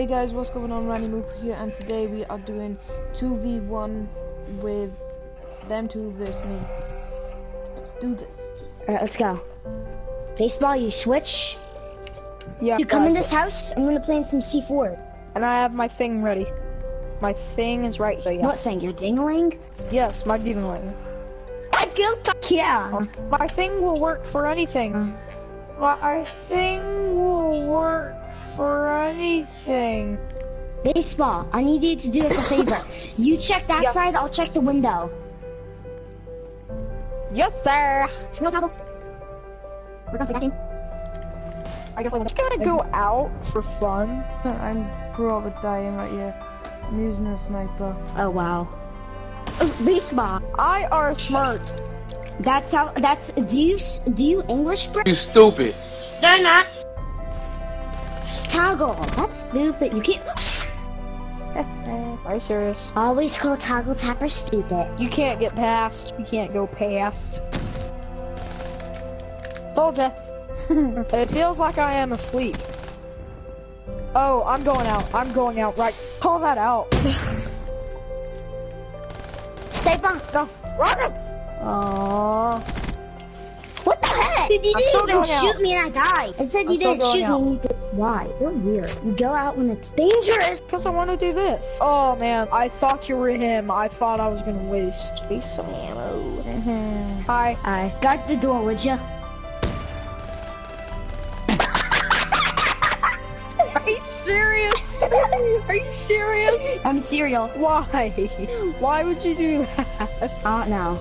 Hey guys, what's going on? Randy Moop here, and today we are doing 2v1 with them two versus me. Let's do this. Alright, let's go. Baseball, you switch. Yeah, You come in this house, I'm gonna plant some C4. and I have my thing ready. My thing is right here. Yeah. What thing? Your dingling? Yes, my dingling. I built Yeah. Um, my thing will work for anything. My thing will work for anything. Baseball, I need you to do us a favor. you check that Yes. side, I'll check the window. Yes, sir. No trouble. We're gonna play that game. I guess I'm just gonna go out for fun. I'm probably dying right here. I'm using a sniper. Oh wow. Oh, baseball. I are smart. That's how. That's. Do you do you English, bro? You stupid. They're not. Toggle. That's stupid. You can't. Are you serious? Always call toggle tapper stupid. You can't get past. You can't go past. Told ya. it feels like I am asleep. Oh, I'm going out. I'm going out. Right. Call that out. Stay back. Go. Run. Aww. You I'm still didn't even going shoot out. me and I died. It said I'm you didn't shoot out. me. And you did. Why? You're weird. You go out when it's dangerous. Because I want to do this. Oh man, I thought you were him. I thought I was gonna waste. Waste some ammo. Mm-hmm. Hi. I guard the door, would ya? Are you serious? Are you serious? I'm cereal. Why? Why would you do that? I don't know.